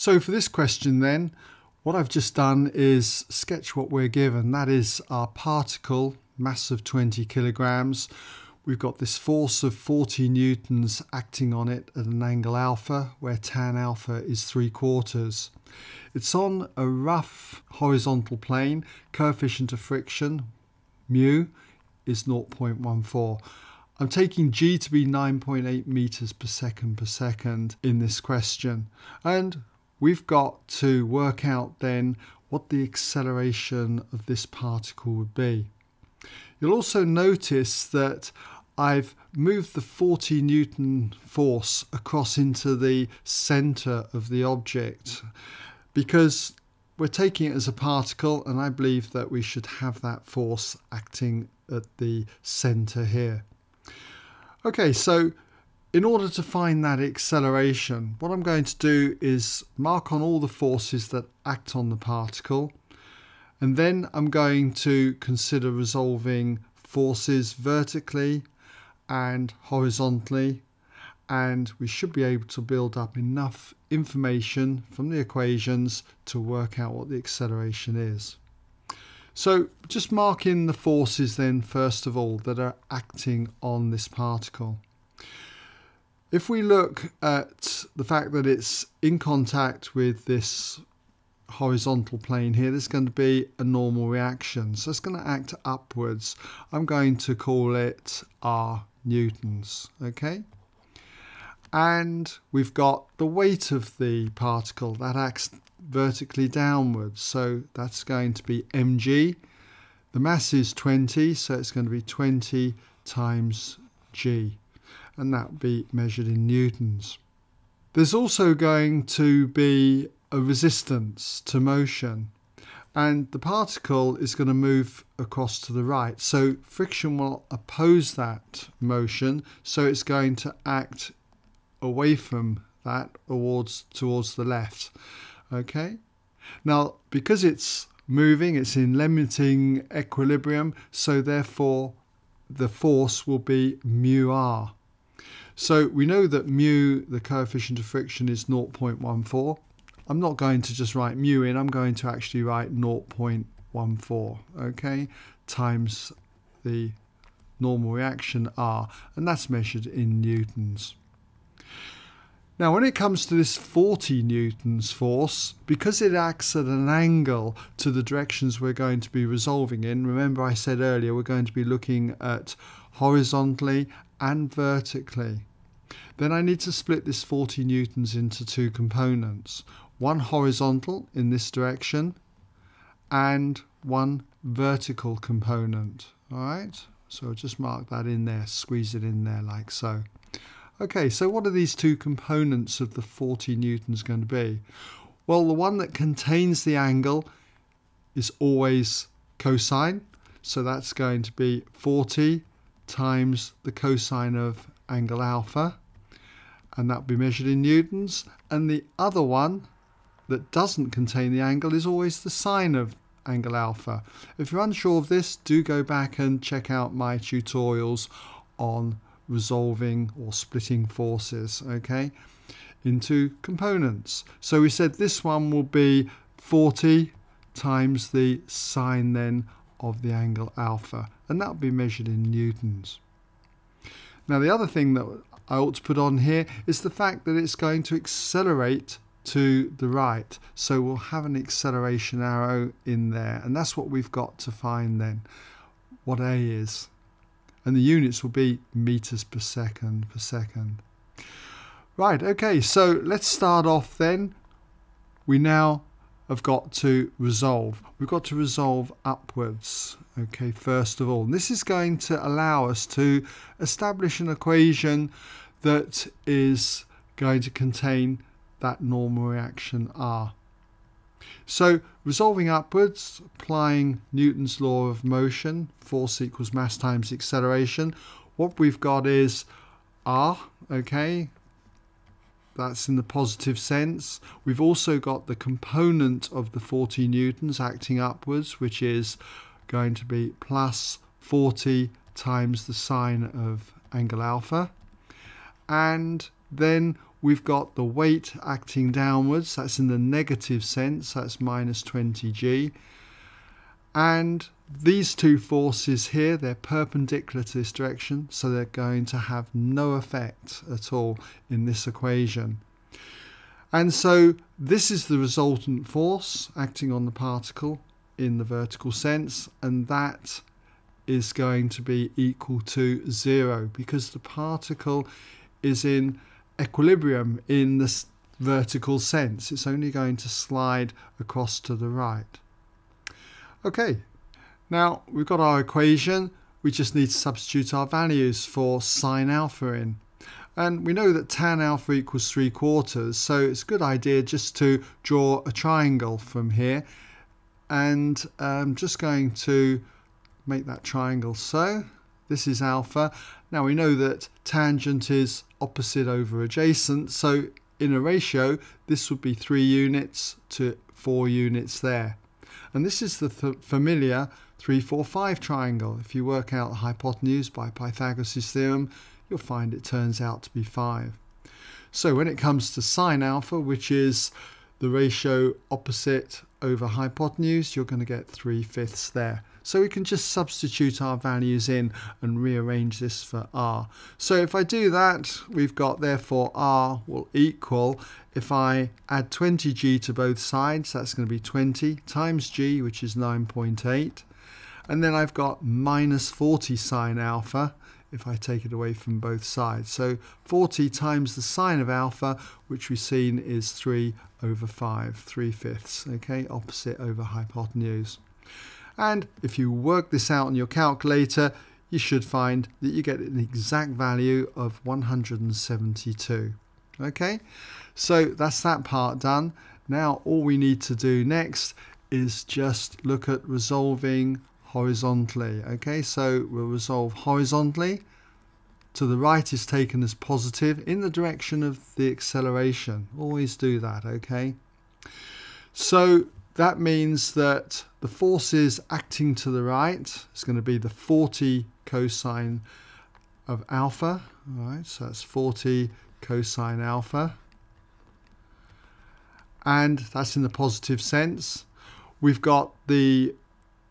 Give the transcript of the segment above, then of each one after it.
So for this question then, what I've just done is sketch what we're given. That is our particle, mass of 20 kilograms. We've got this force of 40 newtons acting on it at an angle alpha, where tan alpha is 3 quarters. It's on a rough horizontal plane. Coefficient of friction, mu, is 0.14. I'm taking g to be 9.8 meters per second per second in this question. And we've got to work out then what the acceleration of this particle would be. You'll also notice that I've moved the 40 Newton force across into the center of the object because we're taking it as a particle and I believe that we should have that force acting at the center here. Okay, so in order to find that acceleration, what I'm going to do is mark on all the forces that act on the particle. And then I'm going to consider resolving forces vertically and horizontally. And we should be able to build up enough information from the equations to work out what the acceleration is. So just mark in the forces then first of all that are acting on this particle. If we look at the fact that it's in contact with this horizontal plane here, there's going to be a normal reaction. So it's going to act upwards. I'm going to call it R newtons, okay? And we've got the weight of the particle that acts vertically downwards. So that's going to be mg. The mass is 20, so it's going to be 20 times g and that be measured in newtons. There's also going to be a resistance to motion and the particle is going to move across to the right. So friction will oppose that motion, so it's going to act away from that towards, towards the left. Okay, now because it's moving, it's in limiting equilibrium, so therefore the force will be mu r. So we know that mu, the coefficient of friction, is 0.14. I'm not going to just write mu in, I'm going to actually write 0.14, okay, times the normal reaction R, and that's measured in newtons. Now when it comes to this 40 newtons force, because it acts at an angle to the directions we're going to be resolving in, remember I said earlier we're going to be looking at horizontally and vertically. Then I need to split this 40 newtons into two components. One horizontal in this direction and one vertical component. Alright, so I'll just mark that in there, squeeze it in there like so. Okay, so what are these two components of the 40 newtons going to be? Well, the one that contains the angle is always cosine, so that's going to be 40 times the cosine of angle alpha and that will be measured in newtons and the other one that doesn't contain the angle is always the sine of angle alpha. If you're unsure of this do go back and check out my tutorials on resolving or splitting forces okay into components. So we said this one will be 40 times the sine then of the angle alpha and that will be measured in newtons. Now the other thing that I ought to put on here is the fact that it's going to accelerate to the right. So we'll have an acceleration arrow in there. And that's what we've got to find then, what A is. And the units will be meters per second per second. Right, okay, so let's start off then. We now have got to resolve. We've got to resolve upwards, okay, first of all. And this is going to allow us to establish an equation that is going to contain that normal reaction R. So resolving upwards, applying Newton's law of motion, force equals mass times acceleration, what we've got is R, okay, that's in the positive sense. We've also got the component of the 40 newtons acting upwards, which is going to be plus 40 times the sine of angle alpha. And then we've got the weight acting downwards, that's in the negative sense, that's minus 20g. And these two forces here, they're perpendicular to this direction, so they're going to have no effect at all in this equation. And so this is the resultant force acting on the particle in the vertical sense, and that is going to be equal to zero because the particle is in equilibrium in the vertical sense. It's only going to slide across to the right. Okay, now we've got our equation. We just need to substitute our values for sine alpha in. And we know that tan alpha equals 3 quarters, so it's a good idea just to draw a triangle from here. And I'm just going to make that triangle so. This is alpha. Now we know that tangent is opposite over adjacent, so in a ratio, this would be 3 units to 4 units there. And this is the th familiar 3, 4, 5 triangle. If you work out the hypotenuse by Pythagoras' theorem, you'll find it turns out to be 5. So when it comes to sine alpha, which is the ratio opposite over hypotenuse, you're going to get 3 fifths there. So we can just substitute our values in and rearrange this for r. So if I do that, we've got therefore r will equal, if I add 20g to both sides, that's going to be 20 times g, which is 9.8. And then I've got minus 40 sine alpha, if I take it away from both sides. So 40 times the sine of alpha, which we've seen is 3 over 5, 3 fifths, okay, opposite over hypotenuse. And if you work this out on your calculator, you should find that you get an exact value of 172. Okay, so that's that part done. Now all we need to do next is just look at resolving horizontally. Okay, so we'll resolve horizontally. To the right is taken as positive in the direction of the acceleration. Always do that, okay? So that means that the forces acting to the right is going to be the 40 cosine of alpha. All right, so that's 40 cosine alpha. And that's in the positive sense. We've got the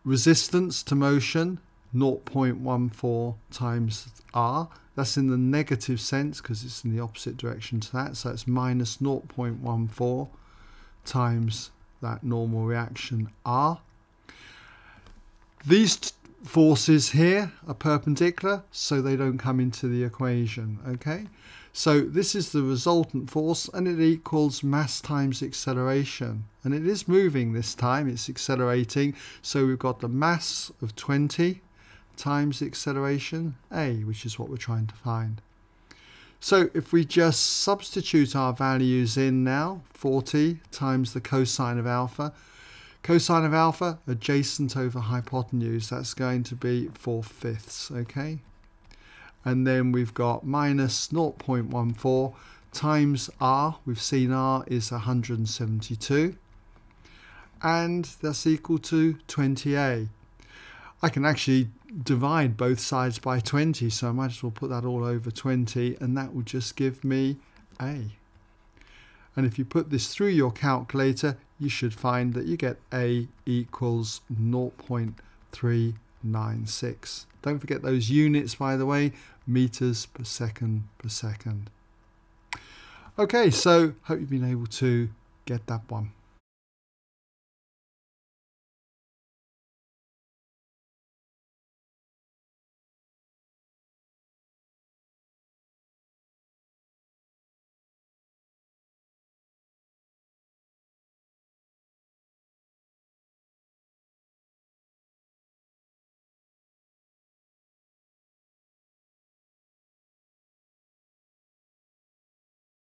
resistance to motion 0.14 times r. That's in the negative sense because it's in the opposite direction to that. So it's minus 0.14 times that normal reaction R. These forces here are perpendicular, so they don't come into the equation, okay? So this is the resultant force and it equals mass times acceleration. And it is moving this time, it's accelerating. So we've got the mass of 20 times the acceleration, a, which is what we're trying to find. So if we just substitute our values in now, 40 times the cosine of alpha, cosine of alpha adjacent over hypotenuse, that's going to be 4 fifths, okay? And then we've got minus 0.14 times r, we've seen r is 172, and that's equal to 20a. I can actually divide both sides by 20 so I might as well put that all over 20 and that will just give me A. And if you put this through your calculator you should find that you get A equals 0.396. Don't forget those units by the way, meters per second per second. Okay, so hope you've been able to get that one.